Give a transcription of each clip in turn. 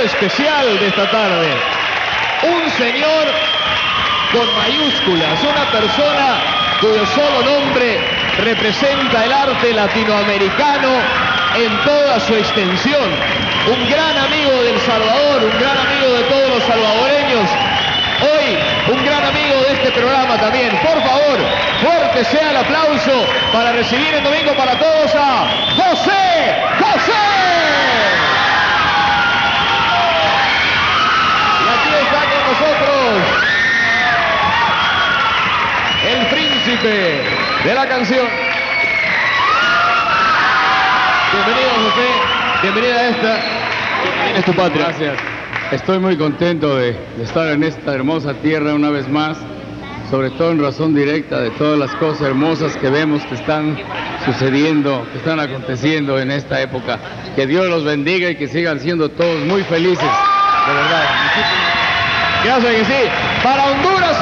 especial de esta tarde. Un señor con mayúsculas, una persona cuyo solo nombre representa el arte latinoamericano en toda su extensión. Un gran amigo del Salvador, un gran amigo de todos los salvadoreños. Hoy, un gran amigo de este programa también. Por favor, fuerte sea el aplauso para recibir el domingo para todos de la canción. Bienvenido José, bienvenida a esta. Es tu patria. Gracias. Estoy muy contento de, de estar en esta hermosa tierra una vez más, sobre todo en razón directa de todas las cosas hermosas que vemos que están sucediendo, que están aconteciendo en esta época. Que Dios los bendiga y que sigan siendo todos muy felices. De verdad. Gracias que sí. Para Honduras,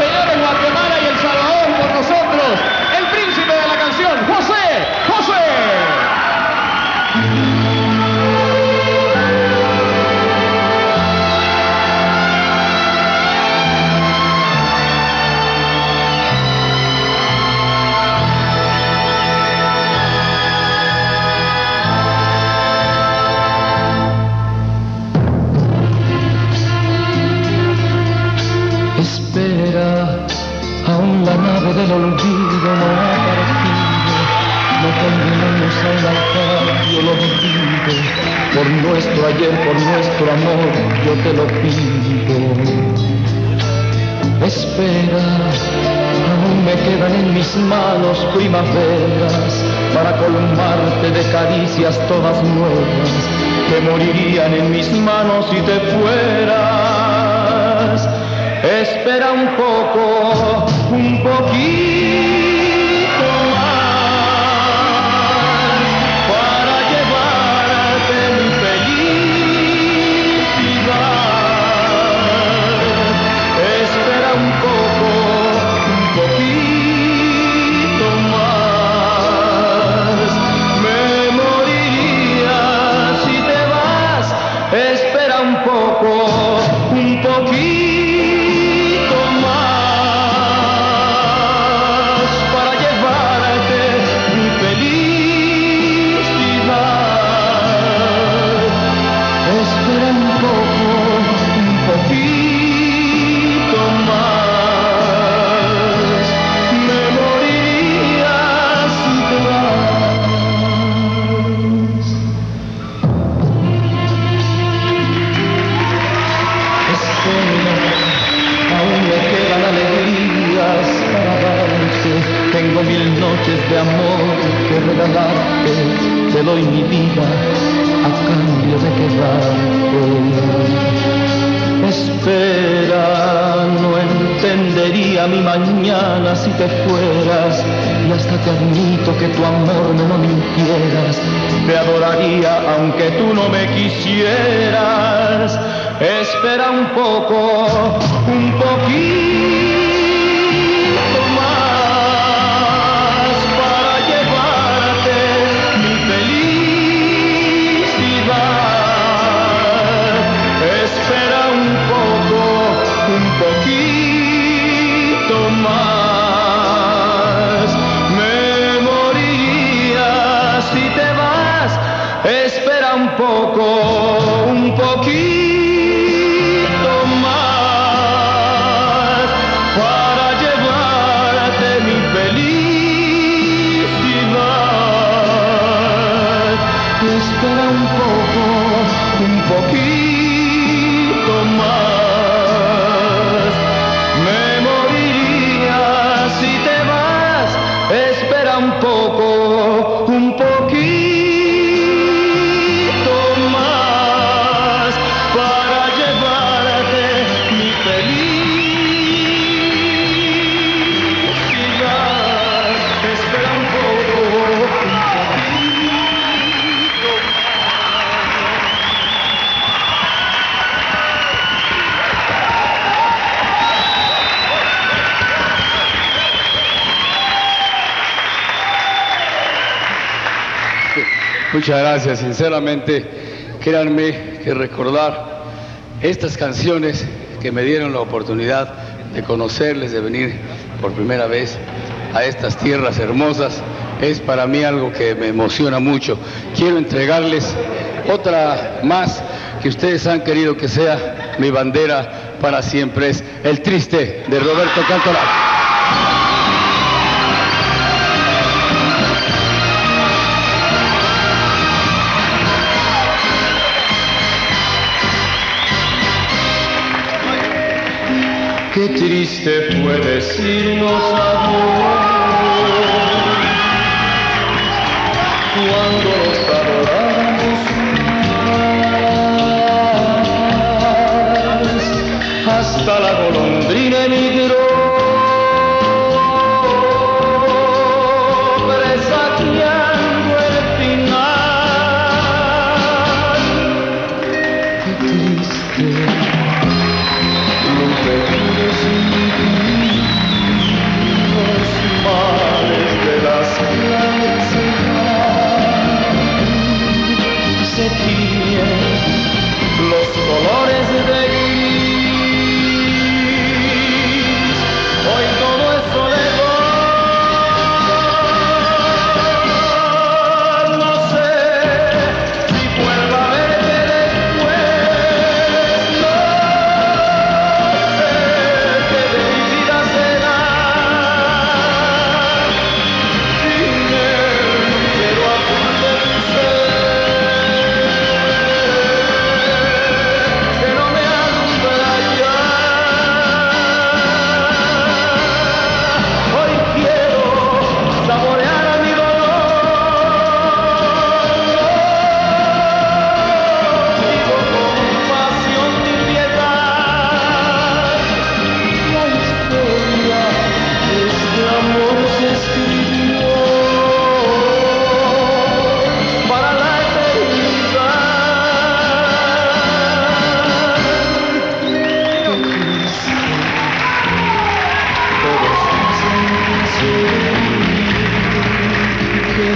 por nuestro amor, yo te lo pido. Espera, aún me quedan en mis manos primaveras para colmarte de caricias todas nuevas que morirían en mis manos si te fueras. Espera un poco, un poquito Tengo mil noches de amor que regalarte. Te doy mi vida a cambio de quedarte. Espera, no entendería mi mañana si te fueras. Y hasta te admito que tu amor no lo mintieras. Te adoraría aunque tú no me quisieras. Espera un poco, un poquito Espera un Muchas gracias, sinceramente créanme que recordar estas canciones que me dieron la oportunidad de conocerles, de venir por primera vez a estas tierras hermosas, es para mí algo que me emociona mucho. Quiero entregarles otra más que ustedes han querido que sea mi bandera para siempre. Es El Triste de Roberto Cantoral. Triste fue decirnos adiós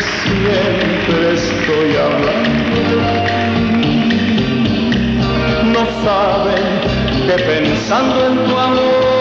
siempre estoy hablando. No saben que pensando en tu amor,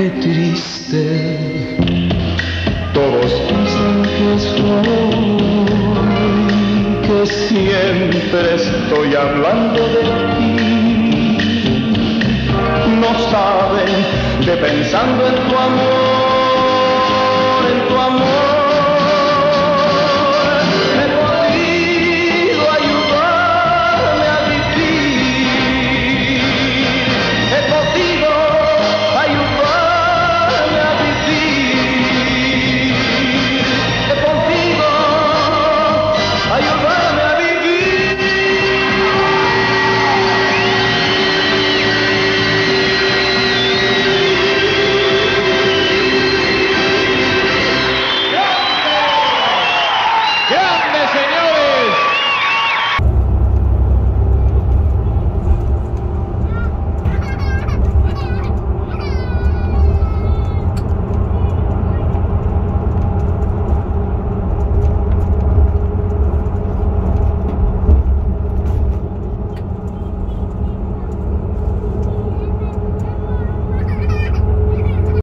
Qué triste. Todos dicen que soy, que siempre estoy hablando de ti. No saben que pensando en tu amor,